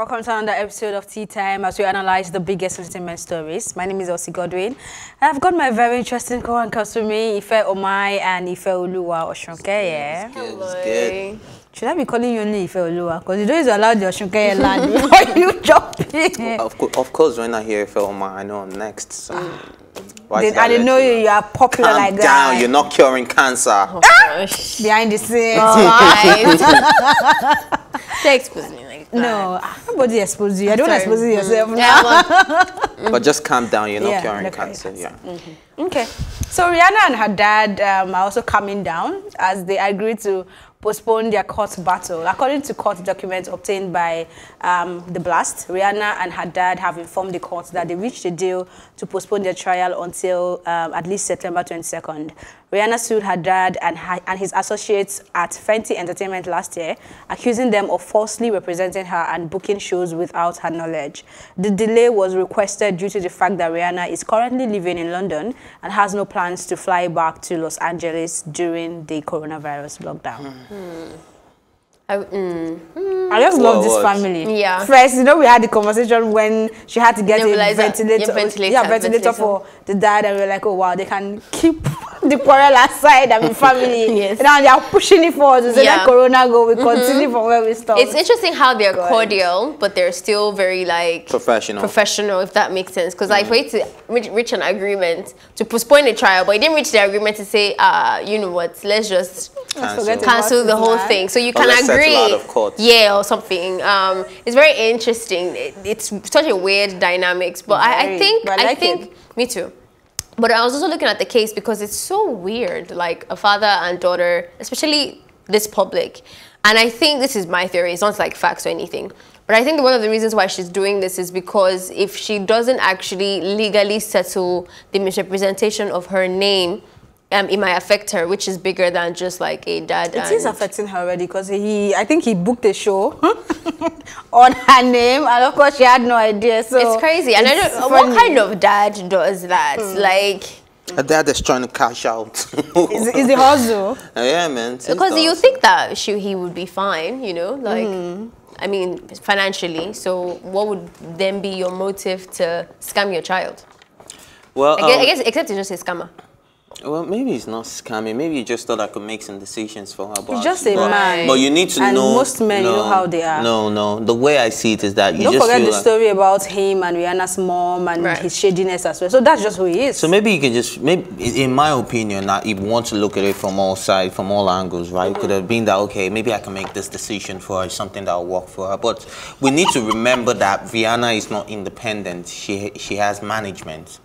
Welcome to another episode of Tea Time as we analyze the biggest entertainment stories. My name is Elsie Godwin. And I've got my very interesting co-anchors with me, Ife Omai and Ife Oluwa Oshunke. Yeah. Hello. Good. Should I be calling you only Ife Oluwa? Because you don't allow the Oshunke land before you jump in. Of, co of course, when I hear Felma, I know I'm next. So. Mm. Why They, I I didn't know you, you are popular Calm like down, that. you're not curing cancer. Gosh. Behind the scenes. Guys. They expose me like that. No, ah, nobody exposed you. I don't Sorry. expose yourself now. Yeah, well, But just calm down, you're not Yeah, curing not cancer. cancer. Yeah. Okay. So Rihanna and her dad um, are also coming down as they agreed to postpone their court battle. According to court documents obtained by um, The Blast, Rihanna and her dad have informed the court that they reached a deal to postpone their trial until um, at least September 22nd. Rihanna sued her dad and, her, and his associates at Fenty Entertainment last year, accusing them of falsely representing her and booking shows without her knowledge. The delay was requested due to the fact that Rihanna is currently living in London and has no plans to fly back to Los Angeles during the coronavirus lockdown. I, mm, I just Well, love this what? family. Yeah. First, you know, we had the conversation when she had to get a ventilator, Yeah, ventilator, yeah, ventilator ventilator. for the dad, and we were like, oh wow, they can keep the quarrel aside. I mean, family. Yes. Now they are pushing it forward. So Yeah. let Corona go. We continue from where we stopped. it's interesting how they're God. cordial, but they're still very like Professional. professional, if that makes sense. Because like for you to reach, reach an agreement to postpone the trial, but you didn't reach the agreement to say, uh, you know what, let's just Cancel. cancel the whole thing. So you Or can agree, out of court. yeah, or something. Um, it's very interesting. It- it's such a weird dynamics, but I, I think but I I, like think it. me too. But I was also looking at the case because it's so weird, like a father and daughter, especially this public. And I think this is my theory. It's not like facts or anything. But I think one of the reasons why she's doing this is because if she doesn't actually legally settle the misrepresentation of her name, um, it might affect her, which is bigger than just like a dad. It and is affecting her already because he, I think he booked a show on her name, and of course she had no idea. So It's crazy. And I don't what kind of dad does that? Like Her dad is trying to cash out. Is, is the hustle? yeah, man. since because the you think that she he would be fine, you know, like Mm. I mean financially. So what would then be your motive to scam your child? Well, I guess, I um, guess except it's just a scammer. Well, maybe he's not scamming. Maybe he just thought I could make some decisions for her. But, just a but, man. But you need to And know. most men, you know how they are. No, no. The way I see it is that you Don't just forget feel the like, story about him and Rihanna's mom and Right. his shadiness as well. So that's just who he is. So maybe you can just, maybe in my opinion, that if you want to look at it from all sides, from all angles, right? It could have been that okay, maybe I can make this decision for her, something that will work for her. But we need to remember that Rihanna is not independent. She she has management.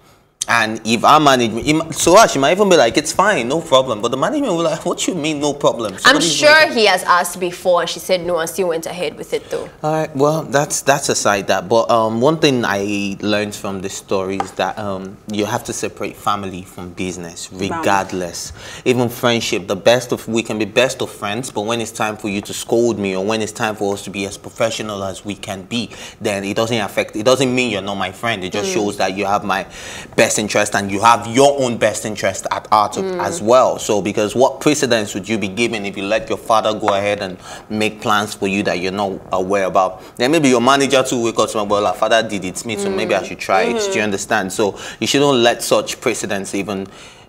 And if our management, so she might even be like, it's fine, no problem. But the management will be like, what you mean, no problem? I'm sure he has asked before and she said no and still went ahead with it though. All right. Well, that's that's aside that. But um, one thing I learned from this story is that um, you have to separate family from business, regardless. Even friendship. The best of we can be best of friends, but when it's time for you to scold me or when it's time for us to be as professional as we can be, then it doesn't affect. It doesn't mean you're not my friend. It just shows that you have my best interest and you have your own best interest at heart hmm. as well. So because what precedence would you be given if you let your father go ahead and make plans for you that you're not aware about? Then maybe your manager too wake up tomorrow, well, our father did it, me, so maybe I hmm. should try it. Do hmm. you understand? So you shouldn't let such precedents even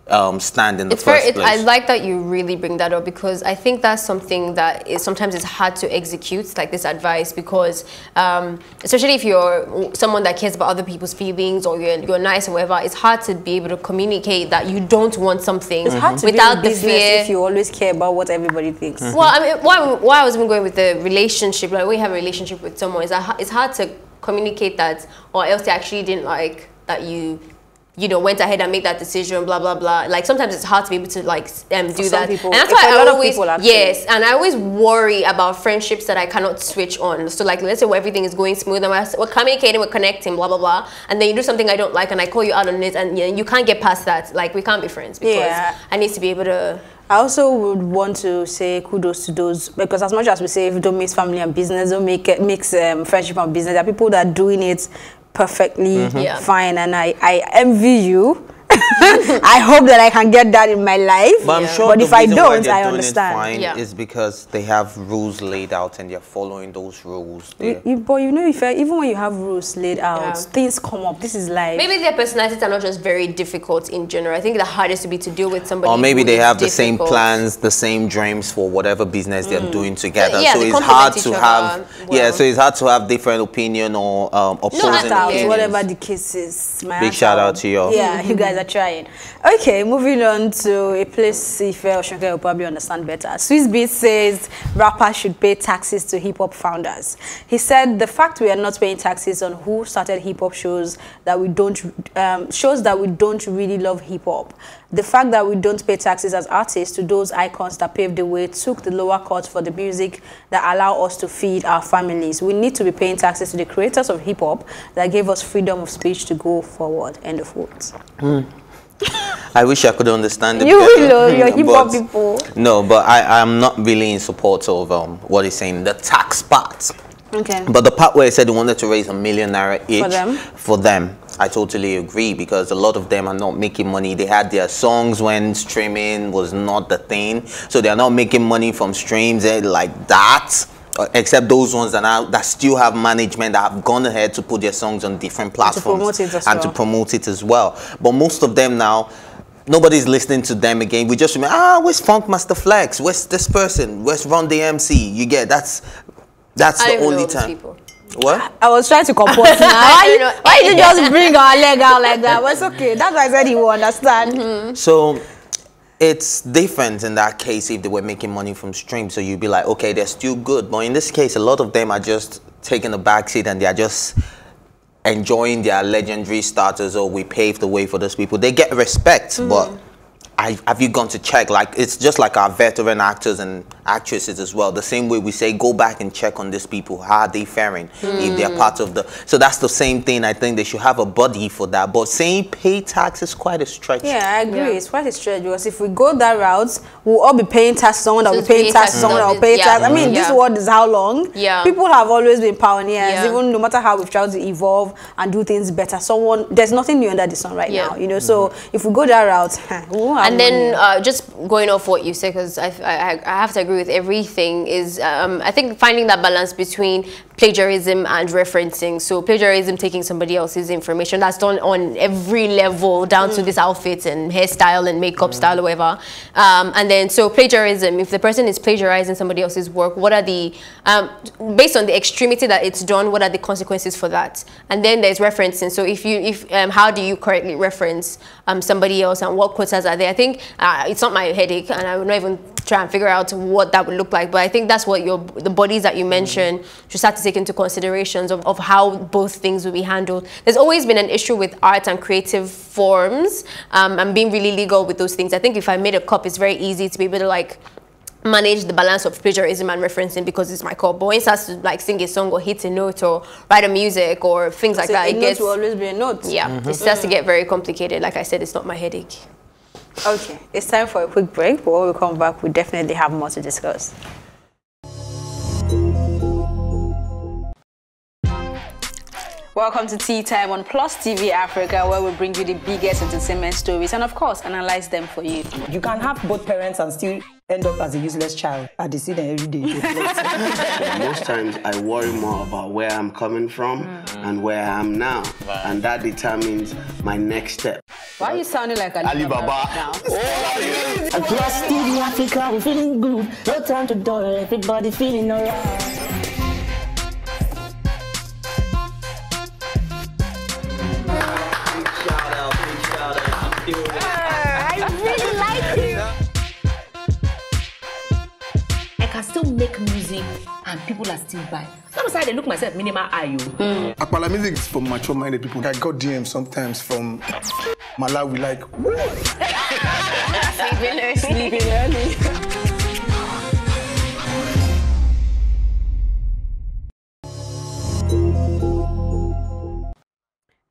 um, stand in the it's very first it, place. i like that you really bring that up because i think that's something that is sometimes it's hard to execute like this advice because um, especially if you're someone that cares about other people's feelings or you're, you're nice or whatever it's hard to be able to communicate that you don't want something it's hard to without be the in business fear if you always care about what everybody thinks. well, I mean, why, why I was even going with the relationship, like when you have a relationship with someone, is that it's hard to communicate that, or else they actually didn't like that you, you know, went ahead and made that decision, blah blah blah. Like sometimes it's hard to be able to like um, do that, people- and that's why a I lot of always people, yes, and I always worry about friendships that I cannot switch on. So like, let's say where everything is going smooth and we're, we're communicating, we're connecting, blah blah blah, and then you do something I don't like, and I call you out on it, and you, know, you can't get past that. Like we can't be friends because Yeah. I need to be able to. I also would want to say kudos to those because as much as we say if you don't mix family and business, don't make it mix um, friendship and business. There are people that are doing it perfectly mm-hmm. Yeah. fine, and I I envy you. I hope that I can get that in my life. But I'm Yeah. sure But if I don't, they're I doing it understand. fine Yeah. is because they have rules laid out and they're following those rules. You, you, but you know, if I, even when you have rules laid out, Yeah. things come up. This is life. Maybe their personalities are not just very difficult in general. I think the hardest would be to deal with somebody. or maybe they have the same plans, the same dreams for whatever business they're doing together. Mm. yeah, so it's hard to have other yeah, so it's hard to have different opinion or um, opposing at out, opinions. whatever the case is. My Big shout out to you. Yeah, you guys are trying. Okay, moving on to a place if or Shanka will probably understand better. Swizz Beatz says rappers should pay taxes to hip hop founders. He said the fact we are not paying taxes on who started hip hop shows that we don't um, shows that we don't really love hip hop. The fact that we don't pay taxes as artists to those icons that paved the way took the lower court for the music that allow us to feed our families. We need to be paying taxes to the creators of hip hop that gave us freedom of speech to go forward. End of quotes. I wish I could understand it You better. will, oh, your hip hop people. No, but I, I'm not really in support of um, what he's saying, the tax part. Okay. But the part where he said he wanted to raise a million naira each them? for them, I totally agree because a lot of them are not making money. They had their songs when streaming was not the thing, so they are not making money from streams eh, like that. uh, Except those ones that are, that still have management that have gone ahead to put their songs on different platforms promote it as and to promote it as well. But most of them now, nobody's listening to them again. We just remember, ah, where's Funkmaster Flex? Where's this person? Where's Run DMC? You get that's that's I the don't even know only time. people. What? I was trying to compose now. Why, don't know. why did you just bring our leg out like that? But it's okay. That's why I said he will understand. Mm-hmm. So it's different in that case if they were making money from streams. So you'd be like, okay, they're still good. But in this case, a lot of them are just taking a backseat and they're just enjoying their legendary starters or we paved the way for those people. They get respect, but mm. I, have you gone to check? Like it's just like our veteran actors and actresses as well. The same way we say, go back and check on these people. How are they faring? If they're hmm. part of the, so that's the same thing. I think they should have a body for that. But saying pay tax is quite a stretch. Yeah, I agree. Yeah. It's quite a stretch because if we go that route, we'll all be paying tax. Someone that will Just be paying paying tax, taxes someone that on will pay this- tax. I yeah. mean, mm-hmm. this Yeah. world is how long? Yeah. People have always been pioneers, Yeah. even no matter how we've tried to evolve and do things better. Someone, there's nothing new under the sun right Yeah. now, you know. So mm-hmm. if we go that route, we won't have and then uh, just going off what you said because I, I, I have to agree with everything is um, i think finding that balance between plagiarism and referencing. So plagiarism taking somebody else's information that's done on every level down to this outfit and hairstyle and makeup style or whatever. Um, and then so plagiarism if the person is plagiarizing somebody else's work what are the um, based on the extremity that it's done what are the consequences for that? And then there's referencing. So if you if um, how do you correctly reference um, somebody else and what quotas are there think uh, it's not my headache and i would not even try and figure out what that would look like but i think that's what your the bodies that you mentioned should start to take into considerations of, of how both things will be handled there's always been an issue with art and creative forms um, and being really legal with those things i think if i made a cup it's very easy to be able to like manage the balance of plagiarism and referencing because it's my call. But when it starts to like sing a song or hit a note or write a music or things like So that, a it note gets will always be a note. yeah, it starts to get very complicated. Like I said, it's not my headache. Okay, it's time for a quick break. But when we come back, we definitely have more to discuss. Welcome to Tea Time on Plus TV Africa, where we bring you the biggest entertainment stories and, of course, analyze them for you. You can have both parents and still end up as a useless child. I dey see them every day. Most times I worry more about where I'm coming from mm. and where I am now. And that determines my next step. Why are you sounding like a Alibaba. now? Across TV Africa, we're feeling good. No time to dull, everybody feeling alright. Make music and people are still buying. Sometimes I look myself minimal IO. Oh. Hmm. Akpala music is for mature minded people. I got DMs sometimes from Malawi, like, Sleeping early.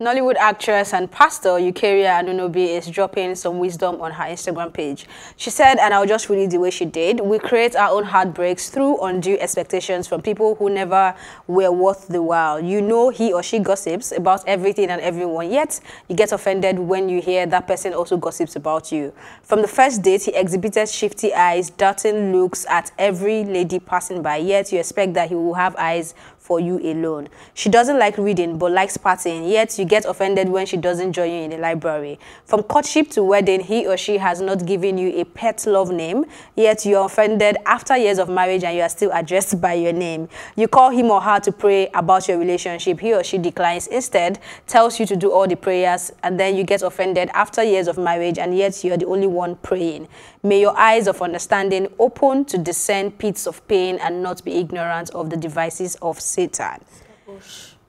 Nollywood actress and pastor Eucharia Anunobi is dropping some wisdom on her Instagram page. She said, and I'll just read it the way she did, we create our own heartbreaks through undue expectations from people who never were worth the while. You know he or she gossips about everything and everyone, yet you get offended when you hear that person also gossips about you. From the first date, he exhibited shifty eyes, darting looks at every lady passing by, yet you expect that he will have eyes for you alone. She doesn't like reading but likes partying, yet you get offended when she doesn't join you in the library. From courtship to wedding, he or she has not given you a pet love name, yet you're offended after years of marriage and you are still addressed by your name. You call him or her to pray about your relationship, he or she declines. Instead, tells you to do all the prayers and then you get offended after years of marriage and yet you're the only one praying. May your eyes of understanding open to discern pits of pain and not be ignorant of the devices of Satan.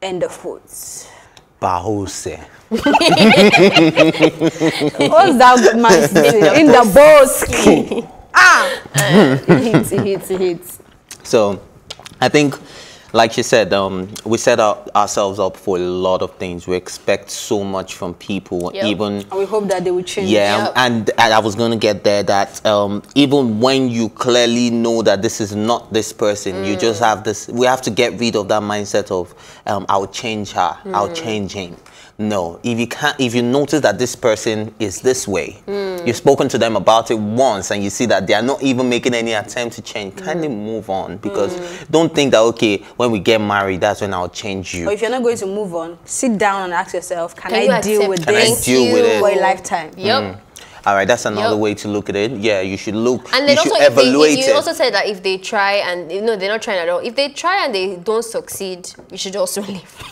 End of quotes. Bahose. What's that man saying? In the bosk. ah! Hits, hits, hits. So, I think, like she said, um, we set our, ourselves up for a lot of things. We expect so much from people, Yep. even And we hope that they will change. yeah, Yep. and, and I was gonna get there that um, even when you clearly know that this is not this person, you just have this. We have to get rid of that mindset of um, I'll change her, I'll change him. No, if you can't, if you notice that this person is this way, hmm. you've spoken to them about it once, and you see that they are not even making any attempt to change, kindly hmm. move on hmm. because don't think that okay, when we get married, that's when I'll change you. Or if you're not going to move on, sit down and ask yourself, can, Can you I deal with it? Can I this deal with it? for a lifetime? Yep. All right, that's another Yep. way to look at it. Yeah, you should look. And you then should also, if they, you it. also said that if they try and you know they're not trying at all. If they try and they don't succeed, you should also leave.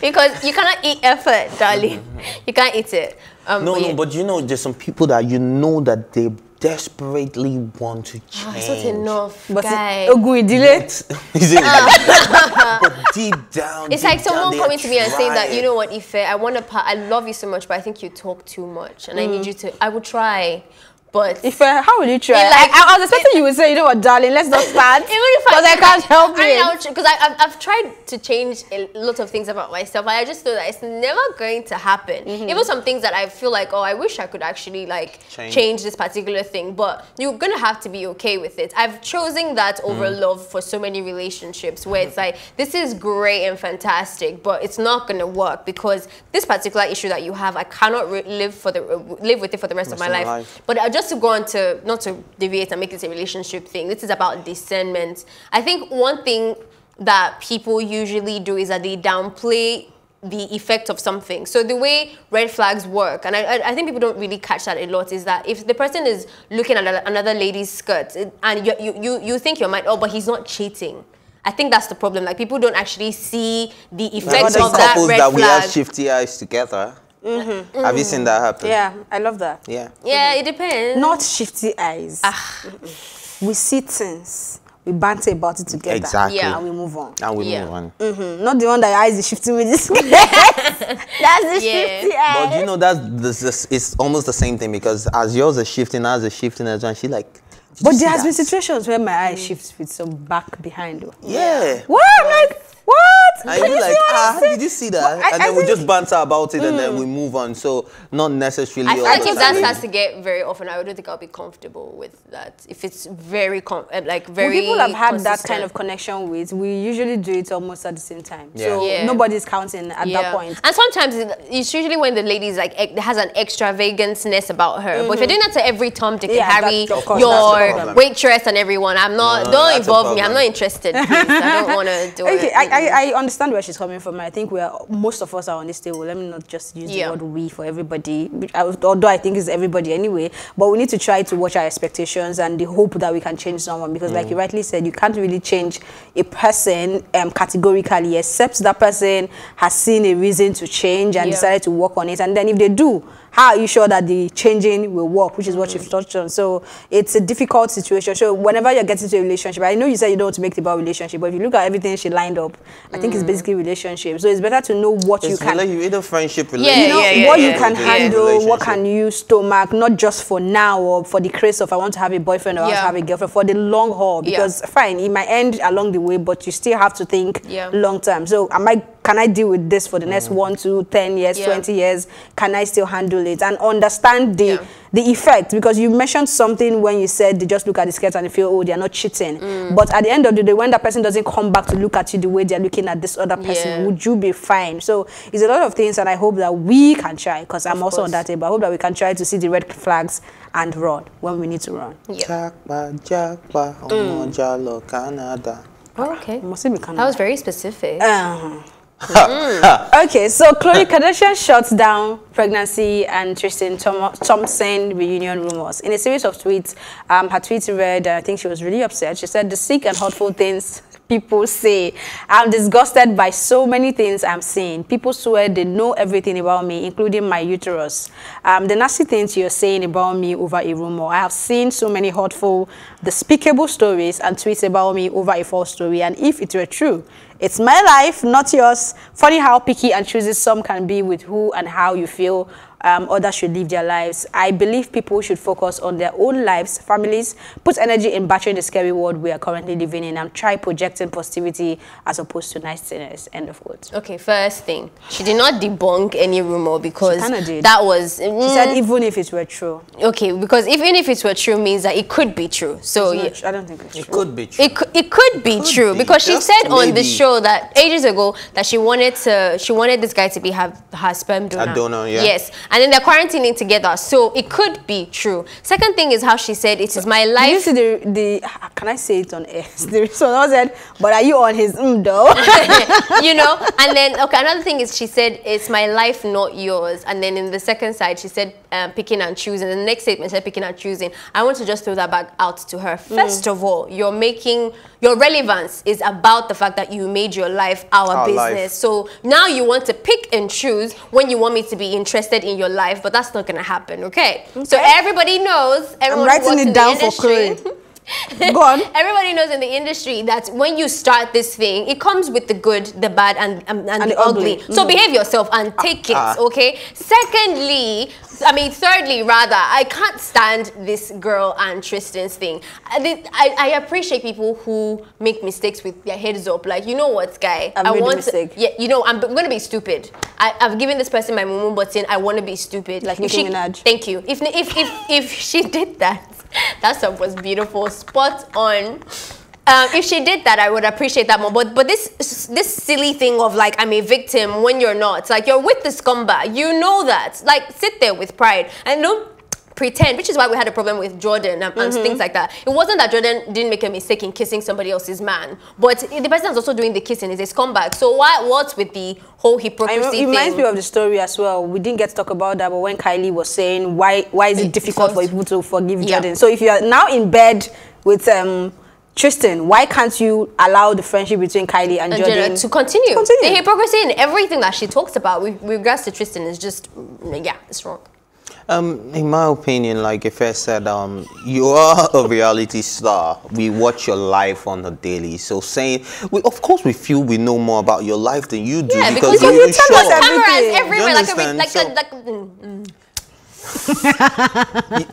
Because you cannot eat effort, darling. You can't eat it. Um, No, yeah. no, but you know, there's some people that you know that they desperately want to change. Ah, it's not enough, But guy. Ogun Idile, Is it but deep down, It's deep like someone they coming to me and saying that, you know what, Ife, I want to, pa- I love you so much, but I think you talk too much, and I need you to. I will try, but if uh, how will you try? Yeah, I, like- I was expecting you would say, you know what, darling, let's not start. Even if Because I, can't help I it. because I've, I've tried to change a lot of things about myself. and I just know that it's never going to happen. Mm-hmm. Even some things that I feel like, oh, I wish I could actually like Change. change, this particular thing. But you're gonna have to be okay with it. I've chosen that over Mm. love for so many relationships where it's like this is great and fantastic, but it's not gonna work because this particular issue that you have, I cannot re- live for the uh, live with it for the rest, of my of my life. life. But uh, just to go on to not to deviate and make this a relationship thing. This is about discernment. I think one thing that people usually do is that they downplay the effect of something. So the way red flags work, and I, I- think people don't really catch that a lot, is that if the person is looking at another lady's skirt and you, you, you, you think you might, oh, but he's not cheating. I think that's the problem. Like people don't actually see the effects of that red that we have shifty eyes together. Have you seen that happen? Yeah, I love that. Yeah. Yeah, it depends. Not shifty eyes. Ah. We see things, we banter about it together. Exactly. Yeah. And we move on. And we Yeah. move on. Mm, Not the one that your eyes is shifting with this. That's the Yeah. shifty eye. But you know that's this, this it's almost the same thing because as yours is shifting, ours is shifting as well. She like. did But there has that? been situations where my eye shifts with some back behind. though. Yeah. What? I'm like, what? And you you like, see ah, I'm did you see that? But I- and I then we think- just banter about it and then we move on. So not necessarily. I feel all like if that starts to get very often, I don't think I'll be comfortable with that. If it's very, com- uh, like When very. people have had that kind of connection with, we usually do it almost at the same time. Yeah. So Yeah. nobody's counting at that point. And sometimes it's usually when the lady's like has an extravaganceness about her. But if you're doing that to every Tom, Dick, and Yeah, Harry, course, your waitress and everyone, I'm not. No, no, don't involve me. I'm not interested. Please. I don't want to do Okay, it. I, I, I understand where she's coming from. I think we are most of us are on this table. Let me not just use Yeah. the word "we" for everybody, although I think it's everybody anyway. But we need to try to watch our expectations and the hope that we can change someone because, like you rightly said, you can't really change a person um, categorically except that person has seen a reason to change and Yeah. decided to work on it. And then if they do, how are you sure that the changing will work? Which is what you've touched on. So it's a difficult situation. So whenever you're getting into a relationship, I know you said you don't want to make it about relationship, but if you look at everything she lined up, I think it's mm. basically relationship. So it's better to know what you It's can rela- either friendship, Yeah, relationship. you know yeah, yeah, what yeah. you can Yeah. handle, what can you stomach, not just for now or for the craze of I want to have a boyfriend or I want to have a girlfriend, for the long haul. Yeah. Because fine, it might end along the way, but you still have to think Yeah. long term. So am I can I deal with this for the next one, two, ten years, Yeah. 20 years? Can I still handle it? And understand the Yeah. the effect because you mentioned something when you said they just look at the skirt and they feel oh they are not cheating Mm. but at the end of the day when that person doesn't come back to look at you the way they're looking at this other person Yeah. would you be fine so it's a lot of things and i hope that we can try because i'm also on that table i hope that we can try to see the red flags and run when we need to run Jackpot, jackpot, ọmọ Jalo, Canada. Oh, okay. must That was very specific. Uh-huh. Okay, so Khloe Kardashian shuts down pregnancy and Tristan Thom- Thompson reunion rumors. In a series of tweets, um, her tweets read, uh, I think she was really upset. She said, the sick and hurtful things people say. I'm disgusted by so many things I'm seeing. People swear they know everything about me, including my uterus. Um, the nasty things you're saying about me over a rumor. I have seen so many hurtful, despicable stories and tweets about me over a false story. And if it were true, it's my life, not yours. Funny how picky and choosy some can be with who and how you feel um, others should live their lives. I believe people should focus on their own lives, families, put energy in battering the scary world we are currently living in, and try projecting positivity as opposed to nastiness. End of quote. Okay, first thing, she did not debunk any rumor because kinda did. that was. She mm, said even if it were true. okay, because even if it were true, means that it could be true. So yeah, tr- I don't think it's It could be true. It could, it could be Could true be, because she just said on the show that ages ago that she wanted to she wanted this guy to be her, her sperm donor. A donor, yeah. Yes, and then they're quarantining together, so it could be true. Second thing is how she said it is my Did you life. see the, the, can I say it on air? The someone said, but are you on his mm though? you know, and then okay, another thing is she said it's my life, not yours. And then in the second side, she said um, picking and choosing. And the next statement she said picking and choosing. I want to just throw that back out to her. First of all, you're making your relevance is about the fact that you made your life our, Our business. life. So now you want to pick and choose when you want me to be interested in your life, but that's not gonna happen, okay? So everybody knows. Everyone who writing it down for Khloe. Go on. Everybody knows in the industry that when you start this thing, it comes with the good, the bad, and and, and, And the ugly. ugly. So behave yourself and take it, ah. okay? Secondly, I mean, thirdly, rather, I can't stand this girl and Tristan's thing. I, I, I appreciate people who make mistakes with their heads up. Like, you know what, guy? I've I a want. To, yeah, you know, I'm going to be stupid. I, I've given this person my mumu button. I want to be stupid. Like Nicki Minaj. Thank you. If if if if she did that, that stuff was beautiful, spot on. Um, if she did that, I would appreciate that more. But but this this silly thing of like I'm a victim when you're not, like you're with the scumbag, you know that. Like sit there with pride and don't pretend. Which is why we had a problem with Jordan and, and things like that. It wasn't that Jordan didn't make a mistake in kissing somebody else's man, but the person that's also doing the kissing is a scumbag. So why what's with the whole I hypocrisy know, it thing? reminds me of the story as well. We didn't get to talk about that, but when Kylie was saying why why is it difficult for people to forgive Yeah. Jordan? So if you are now in bed with um Tristan, why can't you allow the friendship between Kylie and, and Jordan to continue. continue? The hypocrisy in everything that she talks about with, with regards to Tristan is just, mm, yeah, it's wrong. Um, in my opinion, like if I said, um, you are a reality star. We watch your life on a daily. So saying, we, of course, we feel we know more about your life than you do Yeah, because, because you're you in tell us show. everything. You like, a, re- like, So- a, like, mm.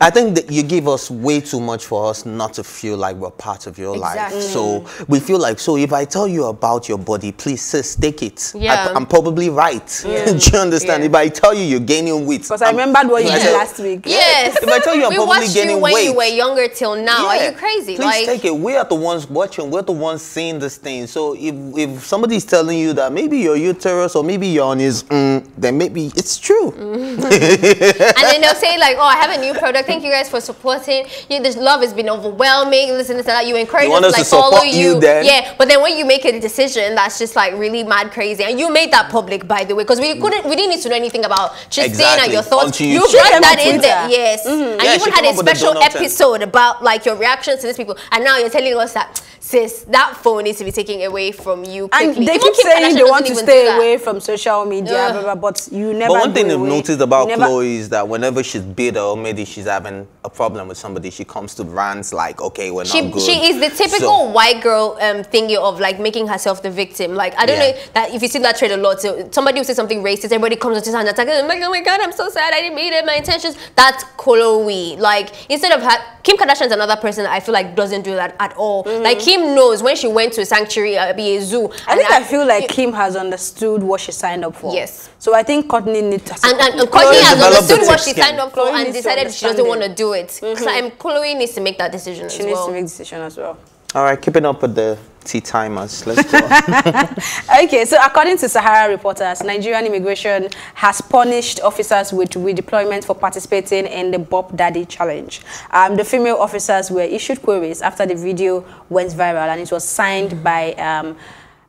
I think that you give us way too much for us not to feel like we're part of your Exactly. life. So we feel like, so if I tell you about your body, please sis, take it. Yeah. I, am probably right. Do you understand? Yeah. If I tell you you're gaining weight. Because I remembered what you I did said, last week. Yes. If I tell you I'm we probably gaining you when you were younger till now. Are you crazy? Please like, take it. We are the ones watching. We're the ones seeing this thing. So if if somebody's telling you that maybe your uterus or maybe you're on his, mm, then maybe it's true. and then they'll say like, "Oh, I have a new product. Thank you guys for supporting. You, this love has been overwhelming. Listen, this and that. You encourage You us to us like to follow support you then? Yeah, but then when you make a decision that's just like really mad crazy, and you made that public by the way, because we couldn't, we didn't need to know anything about Tristan and Exactly. your thoughts. Until you you check brought that in there, yes, and Mm-hmm. Yeah, you even had a up with the special episode about like your reactions to these people, and now you're telling us that sis, that phone needs to be taken away from you And they Even keep Kim saying Kardashian they want to doesn't even do stay away from social media, Ugh. blah, blah, but you never But one thing go I've noticed about never- Khloe is that whenever she's bitter or maybe she's having a problem with somebody, she comes to rants like, okay, we're She, not good. she is the typical So- white girl um, thingy of like making herself the victim. Like I don't Yeah. know that if you see that trait a lot. So somebody will say something racist, everybody comes and says and attack. I'm like, oh my god, I'm so sad. I didn't mean it. My intentions. That's Khloe. Like instead of ha- Kim Kardashian's another person that I feel like doesn't do that at all. Like Kim knows when she went to a sanctuary, uh, be a zoo. I think I feel like Kim has understood what she signed up for. Yes. So I think Kourtney needs to. And, and, and Khloe Kourtney has understood what she signed up for Khloe and decided she doesn't it. want to do it. So I'm, Khloe needs to make that decision she as needs to make decision as well. All right, keeping up with the tea timers. Let's go. Okay, so according to Sahara reporters, Nigerian immigration has punished officers with redeployment for participating in the Bop Daddy challenge. Um, the female officers were issued queries after the video went viral and it was signed by um,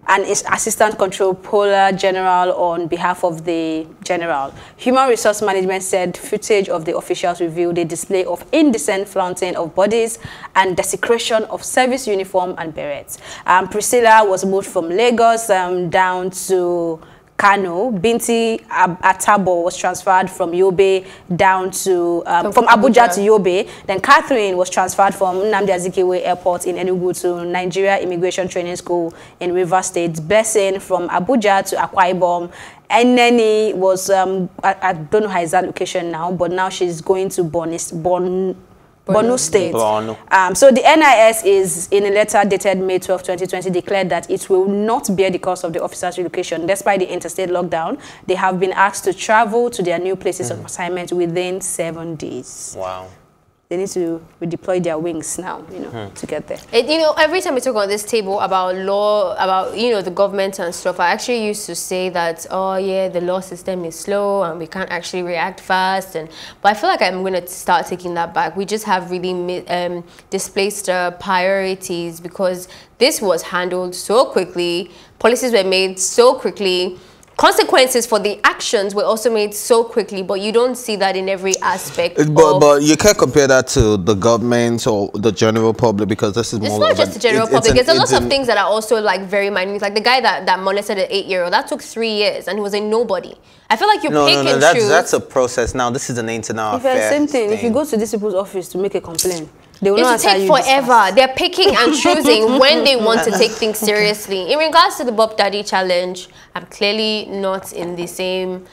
an is- assistant controller general on behalf of the general. Human Resource Management said footage of the officials revealed a display of indecent flaunting of bodies and desecration of service uniform and berets. Um, Priscilla was moved from Lagos um, down to Kano. Binti Atabo was transferred from Yobe down to um, from Abuja, to Yobe. Then Catherine was transferred from Nnamdi Azikiwe Airport in Enugu to Nigeria Immigration Training School in Rivers State. Blessing from Abuja to Akwa Ibom. Eneni was um, I, I don't know her exact location now, but now she's going to Bonis, Bon. Borno State. Borno. Um, so the NIS is, in a letter dated May 12, 2020, declared that it will not bear the cost of the officers' relocation. Despite the interstate lockdown, they have been asked to travel to their new places of assignment within seven days. wow. They need to redeploy their wings now, you know, to get there. It, you know, every time we talk on this table about law, about you know the government and stuff, I actually used to say that oh yeah, the law system is slow and we can't actually react fast. And but I feel like I'm going to start taking that back. We just have really um, displaced uh, priorities because this was handled so quickly, policies were made so quickly. Consequences for the actions were also made so quickly, but you don't see that in every aspect. But, of- but you can't compare that to the government or the general public because this is It's not of just an- the general it's public. an- There's a lot of things that are also like very minute. Like the guy that, that molested an eight-year-old, that took three years and he was a nobody. I feel like you're No, pick no, no, and that's, choose. that's a process now. This is an internal If it's the affair. same thing, if you go to these people's office to make a complaint, they will it not will take forever. fast. They're picking and choosing when they want to take things seriously. In regards to the Bop Daddy challenge, I'm clearly not in the same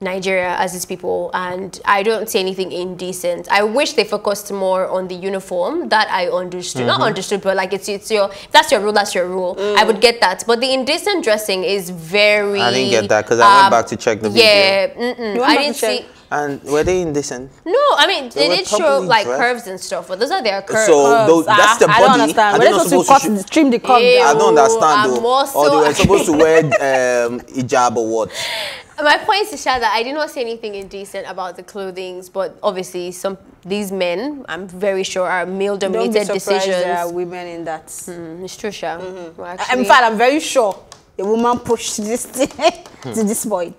Nigeria as these people, and I don't see anything indecent. I wish they focused more on the uniform that I understood. Not Mm-hmm. understood, but like it's, it's your if that's your rule, that's your rule. I would get that. But the indecent dressing is very. I didn't get that 'cause I went um, back to check the video. Yeah, mm-mm, I didn't check? see. And were they indecent? No, I mean they were did show properly like dressed. curves and stuff, but those are their curves. So Curves. tho- that's Ah, the I body. don't understand. Are We're they not not supposed supposed to to cut, trim the curves? Ew. I don't understand I'm though. also- Or they were supposed to wear um, hijab or what? My point is, Tisha, that I did not say anything indecent about the clothings, but obviously some these men, I'm very sure, are Don't be male-dominated surprised there are decisions. women in that. Mm, it's true, Sha. Well, In fact, I'm very sure a woman pushed this to this point.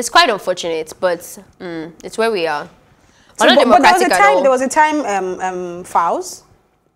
It's quite unfortunate, but mm, it's where we are. So, but, but there was a time. There was a time. Um, um, Falz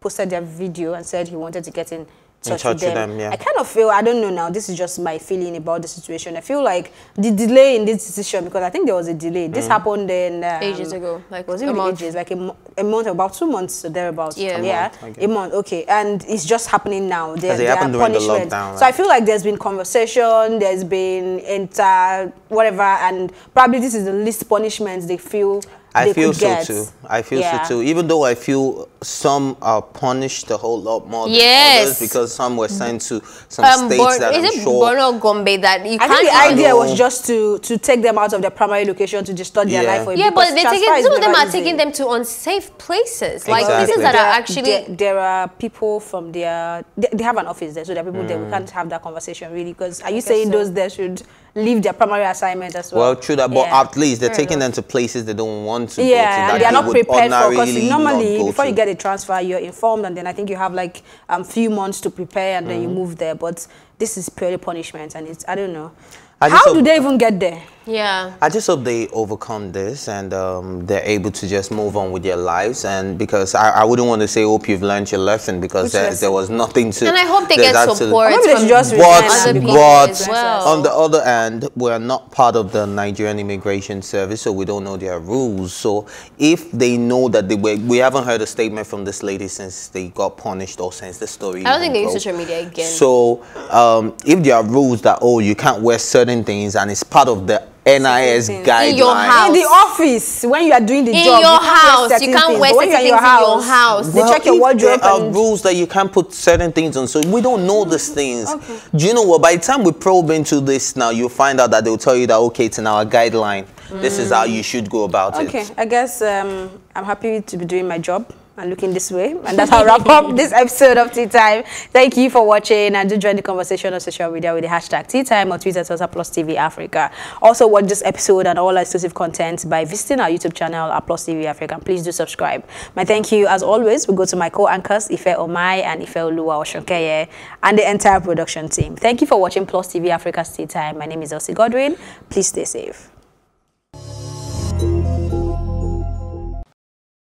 posted their video and said he wanted to get in touch, touch with with them. them, yeah. I kind of feel. I don't know now. This is just my feeling about the situation. I feel like the delay in this decision because I think there was a delay. This happened in um, Ages ago, like was it really month. ages? Like a, a month, about two months or thereabouts. Yeah. A yeah, month, okay. a month. Okay, and it's just happening now. There, Has it there are happened during the punishments. lockdown, So I feel like there's been conversation. There's been inter whatever, and probably this is the least punishment they feel. I feel so get. too. I feel Yeah. so too. Even though I feel some are punished a whole lot more than Yes. others because some were sent to some um, states Bor- that is I'm it sure. Borno Gombe that you I can't think the even- idea was just to to take them out of their primary location to distort their Yeah. life Yeah, but they're taking, some of them are easy. taking them to unsafe places, like places Exactly. that are actually. there, there are people from their they, they have an office there, so there are people there. We Mm. can't have that conversation really because are you saying those there should leave their primary assignment as well? Well, true that, but Yeah. at least they're Fair taking enough. them to places they don't want to go to. yeah, they are not would prepared for because normally go before you get a transfer, you're informed, and then I think you have like a um, few months to prepare, and then Mm. you move there. But this is purely punishment, and it's I don't know. I How do they even get there? Yeah. I just hope they overcome this and um, they're able to just move on with their lives. And because I, I wouldn't want to say, hope you've learned your lesson because there, lesson? there was nothing to. And I hope they there's get support Maybe they from just other But, and people but as well. on the other hand, we're not part of the Nigerian Immigration Service, so we don't know their rules. So if they know that they were, we haven't heard a statement from this lady since they got punished or since the story. I don't think they even use social media again. So um, if there are rules that oh you can't wear certain things and it's part of the NIS things. guidelines. In your house. In the office, when you are doing the In job, In your you can't wear house, you certain can't things. wear But when you're certain in things in your house. They check your wardrobe There are and rules that you can't put certain things on, so we don't know these things. Do you know what? By the time we probe into this now, you'll find out that they'll tell you that okay, it's in our guideline. This is how you should go about Okay, it. Okay. I guess um, I'm happy to be doing my job and looking this way. And that's how wrap up this episode of Tea Time. Thank you for watching and do join the conversation on social media with the hashtag Tea Time or Twitter, Twitter Plus TV Africa. Also watch this episode and all our exclusive content by visiting our YouTube channel at Plus TV Africa. And please do subscribe. My thank you as always will go to my co-anchors Ife Omai and Ife Oluwa Osunkeye and the entire production team. Thank you for watching Plus TV Africa's Tea Time. My name is Elsie Godwin. Please stay safe.